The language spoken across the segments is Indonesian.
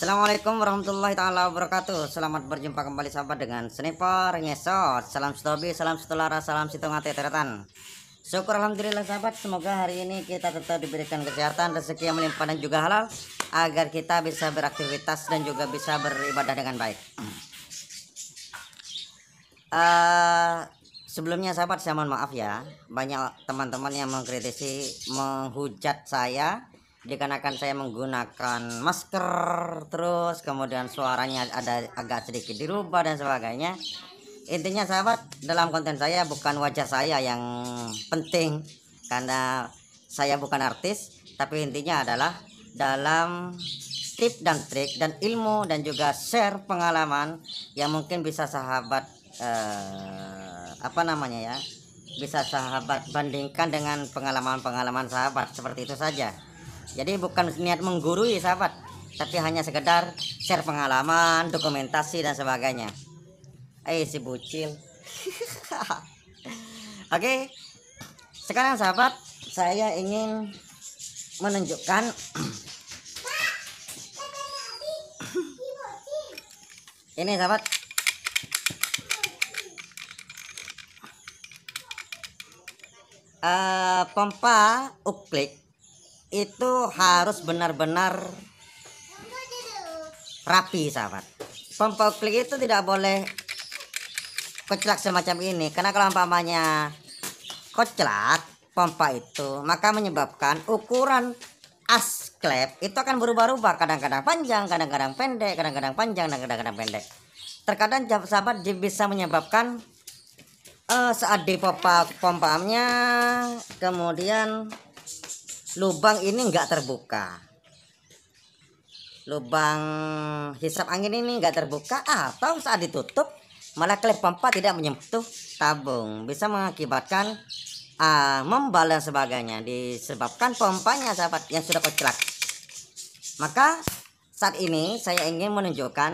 Assalamualaikum warahmatullahi taala wabarakatuh. Selamat berjumpa kembali sahabat dengan sniper ngesot. Salam stobi, salam setelara, salam situng hati teretan. Syukur alhamdulillah sahabat, semoga hari ini kita tetap diberikan kesehatan, rezeki yang melimpah dan juga halal agar kita bisa beraktivitas dan juga bisa beribadah dengan baik. Uh, sebelumnya sahabat saya mohon maaf ya, banyak teman-teman yang mengkritisi, menghujat saya dikarenakan saya menggunakan masker terus kemudian suaranya ada agak sedikit dirubah dan sebagainya. Intinya sahabat dalam konten saya bukan wajah saya yang penting karena saya bukan artis tapi intinya adalah dalam tip dan trik dan ilmu dan juga share pengalaman yang mungkin bisa sahabat eh, apa namanya ya bisa sahabat bandingkan dengan pengalaman-pengalaman sahabat. Seperti itu saja jadi bukan niat menggurui sahabat. Tapi hanya sekedar share pengalaman dokumentasi dan sebagainya. Eh si bucil. Oke. Sekarang sahabat saya ingin menunjukkan ini sahabat. Uh, pompa uklik itu harus benar-benar rapi sahabat. Pompa klik itu tidak boleh koclak semacam ini. Karena kalau umpamanya koclak pompa itu maka menyebabkan ukuran as klep itu akan berubah-ubah. Kadang-kadang panjang kadang-kadang pendek kadang-kadang panjang dan kadang-kadang pendek. Terkadang sahabat bisa menyebabkan uh, saat di pompa pompanya kemudian lubang ini enggak terbuka. Lubang hisap angin ini enggak terbuka atau saat ditutup malah klep pompa tidak menyentuh tabung. Bisa mengakibatkan uh, membal dan sebagainya disebabkan pompanya sahabat yang sudah koclak maka saat ini saya ingin menunjukkan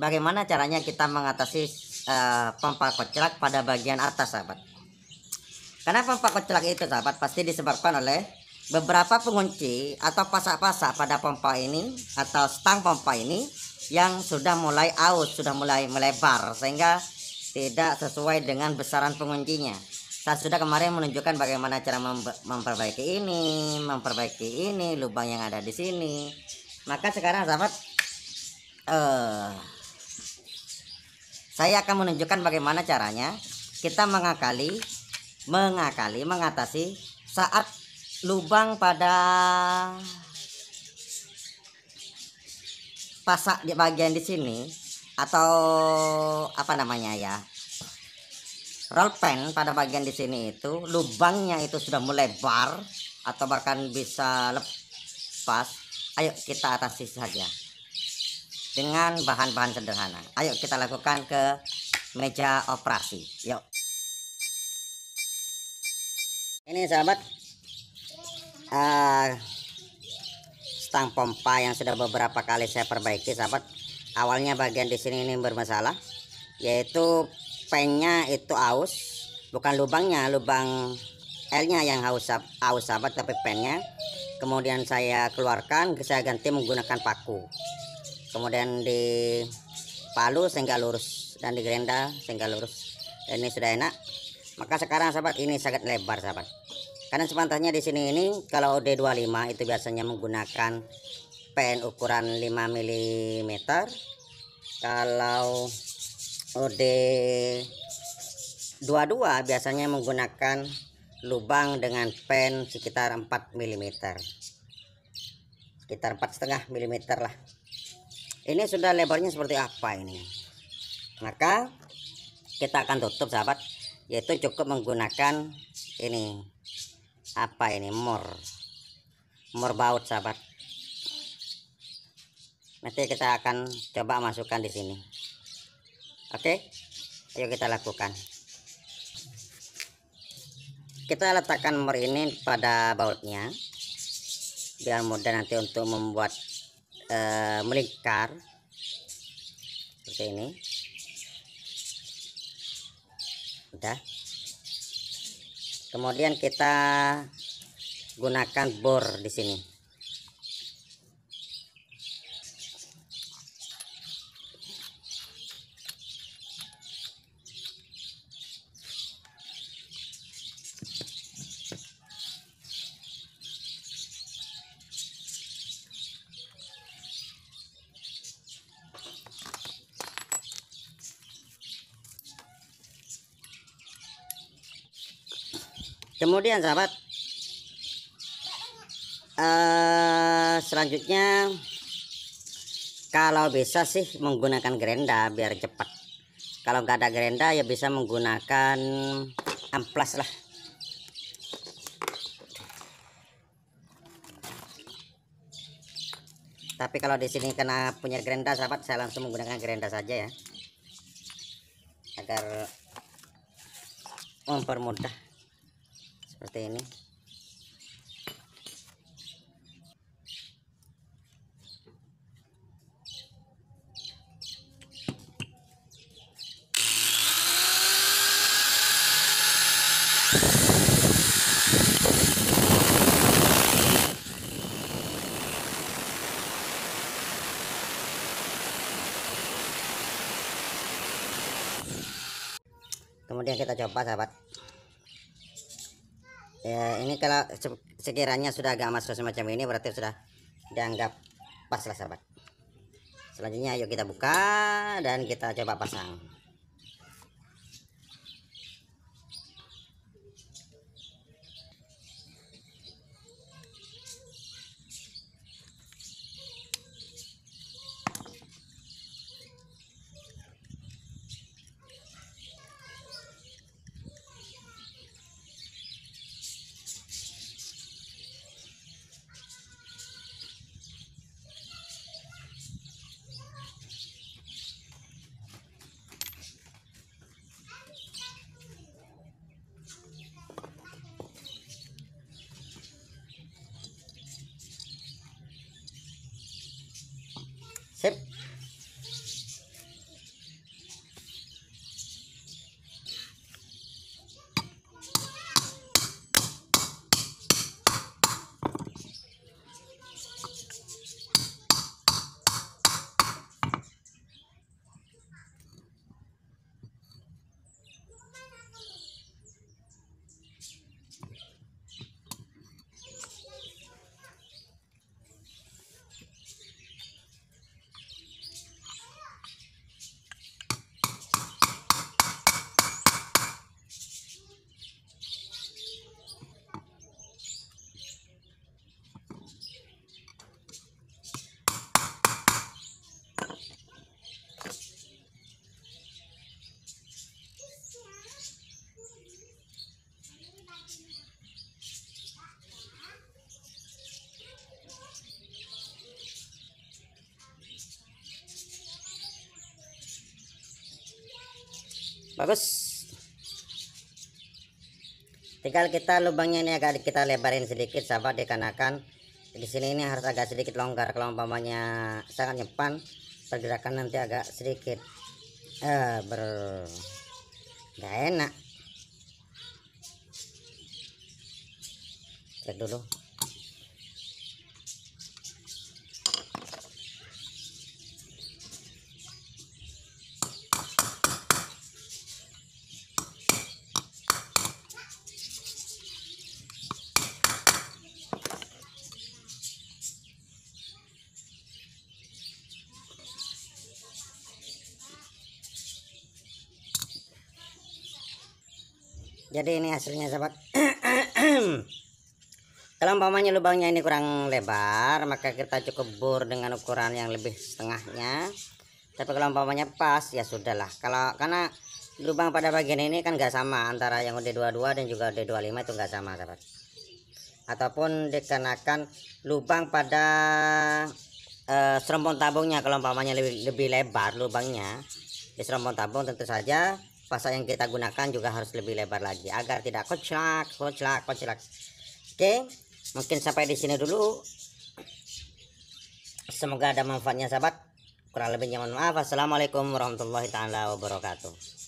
bagaimana caranya kita mengatasi uh, pompa koclak pada bagian atas sahabat. Karena pompa koclak itu sahabat pasti disebabkan oleh beberapa pengunci atau pasak-pasak pada pompa ini atau stang pompa ini yang sudah mulai aus, sudah mulai melebar sehingga tidak sesuai dengan besaran penguncinya. Saya sudah kemarin menunjukkan bagaimana cara memperbaiki ini, memperbaiki ini, lubang yang ada di sini. Maka sekarang sahabat uh, saya akan menunjukkan bagaimana caranya kita mengakali mengakali mengatasi saat lubang pada pasak di bagian di sini atau apa namanya ya roll pen pada bagian di sini itu lubangnya itu sudah melebar atau bahkan bisa lepas. Ayo kita atasi saja dengan bahan-bahan sederhana. Ayo kita lakukan ke meja operasi. Yuk. Ini sahabat uh, stang pompa yang sudah beberapa kali saya perbaiki sahabat. Awalnya bagian di sini ini bermasalah yaitu pennya itu aus bukan lubangnya lubang L nya yang haus aus sahabat tapi pennya kemudian saya keluarkan saya ganti menggunakan paku. Kemudian di palu sehingga lurus dan di gerenda sehingga lurus. Ini sudah enak. Maka sekarang sahabat ini sangat lebar sahabat karena sepantasnya di sini ini kalau D25 itu biasanya menggunakan pen ukuran 5 mm kalau OD 22 biasanya menggunakan lubang dengan pen sekitar 4 mm sekitar 4,5 mm lah. Ini sudah lebarnya seperti apa ini? Maka kita akan tutup sahabat yaitu cukup menggunakan ini apa ini? Mor mor baut sahabat. Nanti kita akan coba masukkan di sini. Oke? Ayo kita lakukan. Kita letakkan mor ini pada bautnya. Biar mudah nanti untuk membuat e, melingkar. Seperti ini. Udah kemudian kita gunakan bor di sini kemudian sahabat eh selanjutnya kalau bisa sih menggunakan gerenda biar cepat. Kalau nggak ada gerenda ya bisa menggunakan amplas lah. Tapi kalau di sini kena punya gerenda sahabat saya langsung menggunakan gerenda saja ya. Agar mempermudah seperti ini. Kemudian kita coba sahabat ya ini kalau sekiranya sudah agak masuk semacam ini berarti sudah dianggap pas lah sahabat. Selanjutnya yuk kita buka dan kita coba pasang ser bagus. Tinggal kita lubangnya ini agak kita lebarin sedikit sahabat dikarenakan di sini ini harus agak sedikit longgar. Kalau umpamanya sangat nyepan pergerakan nanti agak sedikit eh ber gak enak. Cek dulu jadi ini hasilnya sahabat. Kalau umpamanya lubangnya ini kurang lebar maka kita cukup bor dengan ukuran yang lebih setengahnya. Tapi kalau umpamanya pas ya sudahlah. Kalau karena lubang pada bagian ini kan gak sama antara yang D22 dan juga D25 itu gak sama sahabat. Ataupun dikenakan lubang pada uh, serompong tabungnya kalau umpamanya lebih, lebih lebar lubangnya di serompong tabung tentu saja pasal yang kita gunakan juga harus lebih lebar lagi agar tidak koclak koclak koclak. Oke mungkin sampai di sini dulu. Semoga ada manfaatnya sahabat. Kurang lebihnya mohon maaf. Assalamualaikum warahmatullahi taala wabarakatuh